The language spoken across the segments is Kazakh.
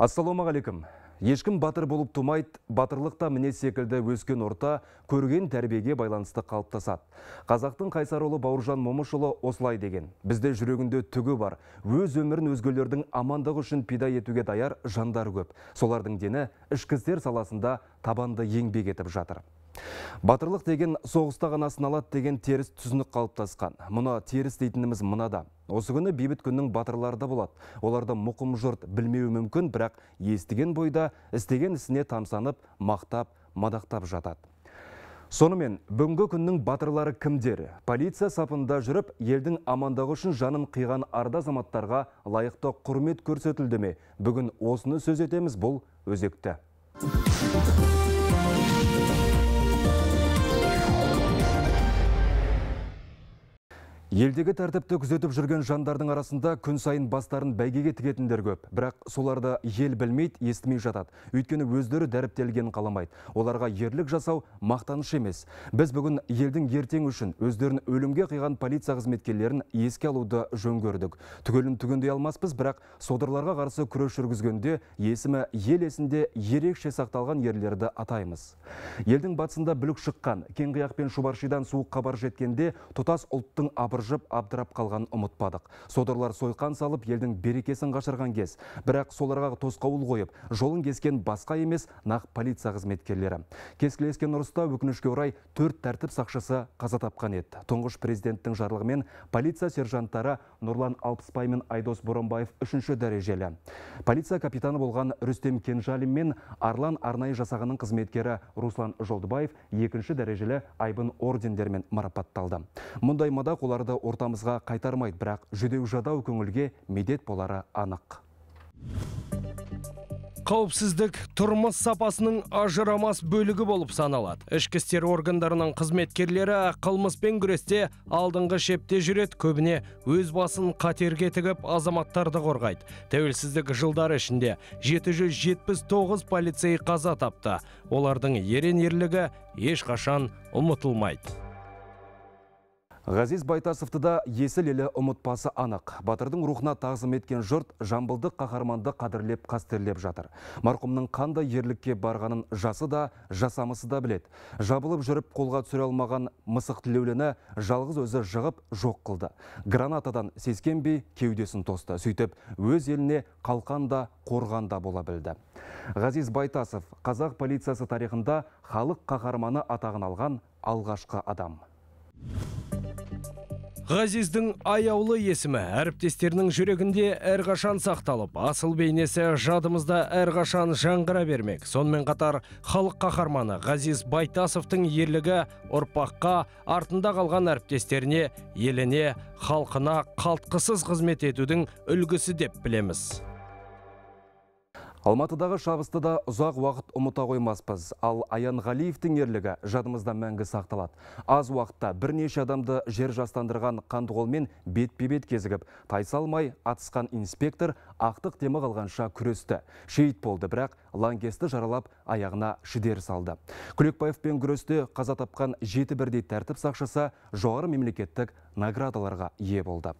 Ассалаумағалейкум. Ешкім батыр болып тумайды, батырлық та мінез секілді өскен орта көрген тәрбиеге байланысты қалыптасады. Қазақтың қайсар ұлы Бауыржан Момышұлы осылай деген. Бізде жүрегінде түгі бар. Өз өмірін өзгелердің амандығы үшін пида етуге даяр жандар көп. Солардың дені ішкі саласында табанды еңбек етіп жатыр. Батырлық деген соғыста ғана сыналады деген теріс түсінік қалыптасқан. Мұны теріс дейтініміз мынада. Осы күні бейбіт күннің батырлары да болады. Оларды мұқым жұрт білмеуі мүмкін, бірақ естіген бойда істеген ісіне тамсанып, мақтап, мадақтап жатады. Сонымен, бүгінгі күннің батырлары кімдер? Полиция сапында жүріп, елдің амандығы үшін жанын қиған арда заматтарға лайықты құрмет көрсетілді ме? Бүгін осыны сөз етеміз бұл өзекті. Елдегі тәртіпті күзетіп жүрген жандардың арасында күн сайын бастарын бәйгеге тігетіндер көп. Бірақ соларды ел білмейді, естімей жатады. Өйткені өздері дәріптелген қаламайды. Оларға ерлік жасау мақтаныш емес. Біз бүгін елдің ертең үшін өздерін өлімге қиған полиция қызметкерлерін еске алуды жөн көрдік. Түгелін түгендей алмаспыз, бірақ содырларға қарсы күрес жүргізгенде есімі ел есінде ерекше сақталған ерлерді атаймыз. Елдің батысында бүлік шыққан, кеңғияқ пен шубаршидан суық хабар жеткенде тұтас ұлттың абыржып абдырап қалған ұмытпадық. Содырлар сойқан салып, елдің берекесін қашырған кез. Бірақ соларға тосқауыл қойып, жолын кескен басқа емес нақ полиция қызметкерлері. Кескілескен ұрыста өкінішке орай төрт тәртіп сақшысы қаза тапқан еді. Тұңғыш президенттің жарлығымен полиция сержанттары Нұрлан Алпыспай мен Айдос Боронбаев үшінші дәрежелі. Полиция капитаны болған Рүстем Кенжалин мен Арлан арнайы жасағының қызметкері Руслан Жолдыбаев екінші дәрежелі айбын ордендермен марапатталды. Мұндай мадақ оларды ортамызға қайтармайды, бірақ жүдеу жадау көңілге медет болары анық. Қауіпсіздік тұрмыс сапасының ажырамас бөлігі болып саналады. Ішкі істер органдарының қызметкерлері қылмыспен күресте алдыңғы шепте жүреді, көбіне өз басын қатерге тігіп азаматтарды қорғайды. Тәуелсіздік жылдары ішінде 779 полицей қаза тапты. Олардың ерен ерлігі ешқашан ұмытылмайды. Ғазиз Байтасовты да есіл елі ұмытпасы анық. Батырдың рухына тағзым еткен жұрт жамбылдық қаһарманды қадірлеп қастерлеп жатыр. Марқұмның қандай ерлікке барғанын жасы да, жасамысы да білет. Жабылып жүріп қолға түсіре алмаған мысық тілеулені жалғыз өзі жығып жоқ қылды. Гранатадан сескенбей кеудесін тосты. Сөйтіп өз еліне қалқанда қорғанда бола білді. Ғазиз Байтасов қазақ полициясы тарихында халық қаһарманы атағын алған алғашқы адам. Ғазиздің аяулы есімі әріптестерінің жүрегінде әрқашан сақталып, асыл бейнесі жадымызда әрқашан жаңғыра бермек. Сонымен қатар халық қаһарманы Ғазиз Байтасовтың ерлігі ұрпаққа артында қалған әріптестеріне, еліне, халқына қалтқысыз қызмет етудің үлгісі деп білеміз. Алматыдағы шабысты да ұзақ уақыт ұмыта қоймаспыз. Ал Аян Ғалиевтің ерлігі жадымызда мәңгі сақталады. Аз уақытта бірнеше адамды жер жастандырған қандығолмен бет-бебет кезігіп, тайсалмай атысқан инспектор ақтық темі қалғанша күресті. Шейіт болды, бірақ лаңкесті жаралап аяғына шідер салды. Күлекбаевпен күресте қаза тапқан жеті бірдей тәртіп сақшысы жоғары мемлекеттік наградаларға ие болды.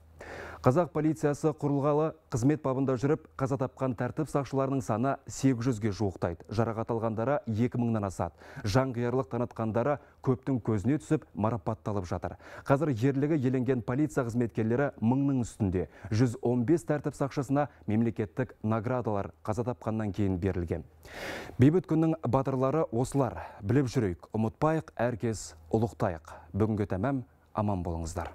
Қазақ полициясы құрылғалы қызмет бабында жүріп, қаза тапқан тәртіп сақшыларының саны 800-ге жуықтайды. Жарақат алғандары 2000-нан асады. Жанқиярлық танытқандары көптің көзіне түсіп марапатталып жатыр. Қазір ерлігі еленген полиция қызметкерлері мыңның үстінде. 115 тәртіп сақшысына мемлекеттік наградалар қаза тапқаннан кейін берілген. Бейбіт күннің батырлары осылар. Біліп жүрейік, ұмытпайық, әркез ұлықтайық. Бүгінгі тәмам аман болыңыздар.